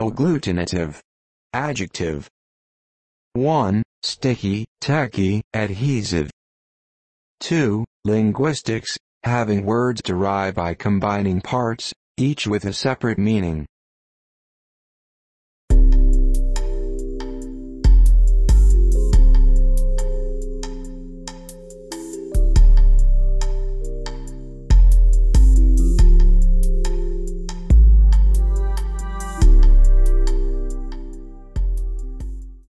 agglutinative. Adjective. 1. Sticky, tacky, adhesive. 2. Linguistics, having words derived by combining parts, each with a separate meaning.